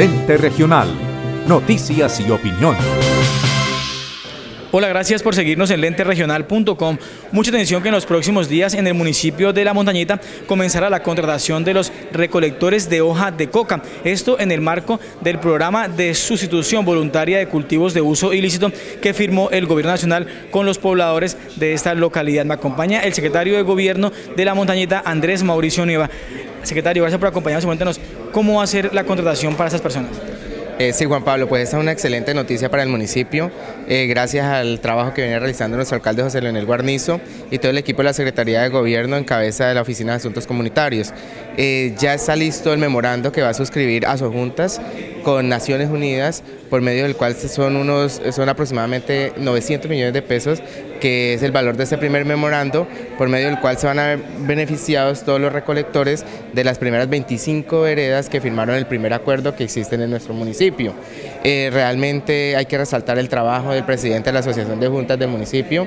Lente Regional. Noticias y opinión. Hola, gracias por seguirnos en lenteregional.com. Mucha atención que en los próximos días en el municipio de La Montañita comenzará la contratación de los recolectores de hoja de coca. Esto en el marco del programa de sustitución voluntaria de cultivos de uso ilícito que firmó el Gobierno Nacional con los pobladores de esta localidad. Me acompaña el secretario de Gobierno de La Montañita, Andrés Mauricio Nieva. Secretario, gracias por acompañarnos cuéntanos cómo va a ser la contratación para estas personas. Eh, sí, Juan Pablo, pues esta es una excelente noticia para el municipio, eh, gracias al trabajo que viene realizando nuestro alcalde José Leonel Guarnizo y todo el equipo de la Secretaría de Gobierno en cabeza de la Oficina de Asuntos Comunitarios. Eh, ya está listo el memorando que va a suscribir a sus juntas con Naciones Unidas, por medio del cual son, unos, son aproximadamente 900 millones de pesos, que es el valor de este primer memorando, por medio del cual se van a ver beneficiados todos los recolectores de las primeras 25 heredas que firmaron el primer acuerdo que existen en nuestro municipio. Eh, realmente hay que resaltar el trabajo del presidente de la Asociación de Juntas del municipio,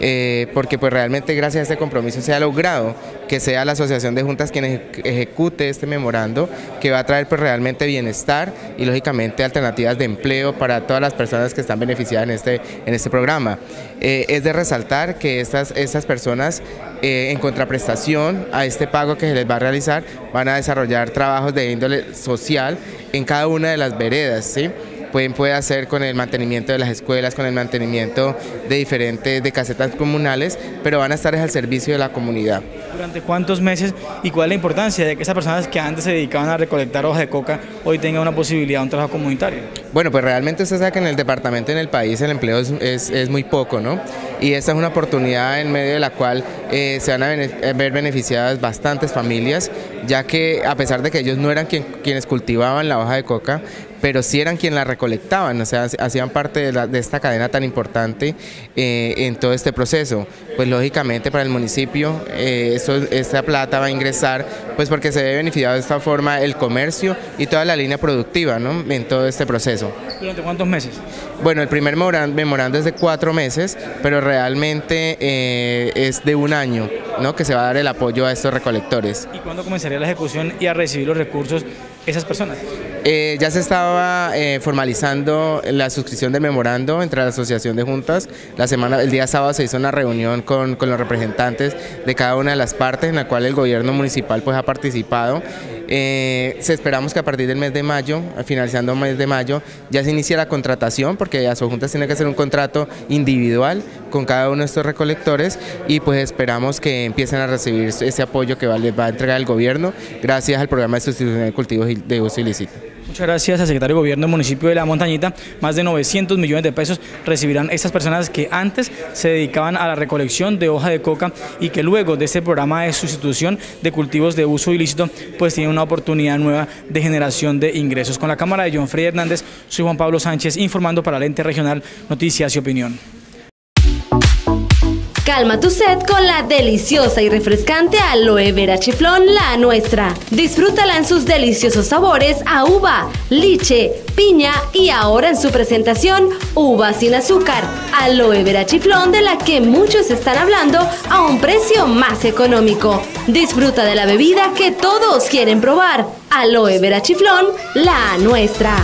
eh, porque pues realmente gracias a este compromiso se ha logrado que sea la Asociación de Juntas quien ejecute este memorando, que va a traer pues realmente bienestar y lógicamente alternativas de empleo para todas las personas que están beneficiadas en este, en este programa. Eh, es de resaltar que estas, estas personas en contraprestación a este pago que se les va a realizar van a desarrollar trabajos de índole social en cada una de las veredas. ¿sí? Pueden puede hacer con el mantenimiento de las escuelas, con el mantenimiento de diferentes de casetas comunales, pero van a estar al servicio de la comunidad. ¿Durante cuántos meses y cuál es la importancia de que esas personas que antes se dedicaban a recolectar hojas de coca hoy tengan una posibilidad de un trabajo comunitario? Bueno, pues realmente usted sabe que en el departamento, en el país, el empleo es, muy poco, ¿no? Y esta es una oportunidad en medio de la cual eh, se van a ver beneficiadas bastantes familias, ya que a pesar de que ellos no eran quienes cultivaban la hoja de coca, pero sí eran quienes la recolectaban, o sea, hacían parte de, esta cadena tan importante eh, en todo este proceso. Pues lógicamente para el municipio eh, esta plata va a ingresar, pues porque se ve beneficiado de esta forma el comercio y toda la línea productiva ¿no? en todo este proceso. ¿Durante cuántos meses? Bueno, el primer memorando es de cuatro meses, pero realmente eh, es de un año ¿no? que se va a dar el apoyo a estos recolectores. ¿Y cuándo comenzaría la ejecución y a recibir los recursos esas personas? Eh, ya se estaba eh, formalizando la suscripción del memorando entre la Asociación de Juntas. La semana, el día sábado se hizo una reunión con, con los representantes de cada una de las partes en la cual el gobierno municipal pues, ha participado. Eh, esperamos que a partir del mes de mayo, finalizando el mes de mayo, ya se inicie la contratación, porque a juntas tiene que hacer un contrato individual con cada uno de estos recolectores y pues esperamos que empiecen a recibir ese apoyo que les va a entregar el gobierno gracias al programa de sustitución de cultivos de uso ilícito. Muchas gracias al secretario de Gobierno del municipio de La Montañita. Más de 900 millones de pesos recibirán estas personas que antes se dedicaban a la recolección de hoja de coca y que luego de este programa de sustitución de cultivos de uso ilícito, pues tienen una oportunidad nueva de generación de ingresos. Con la cámara de John Frey Hernández, soy Juan Pablo Sánchez informando para la Ente Regional Noticias y Opinión. Calma tu sed con la deliciosa y refrescante aloe vera chiflón La Nuestra. Disfrútala en sus deliciosos sabores a uva, liche, piña y ahora en su presentación uva sin azúcar. Aloe vera chiflón de la que muchos están hablando a un precio más económico. Disfruta de la bebida que todos quieren probar. Aloe vera chiflón La Nuestra.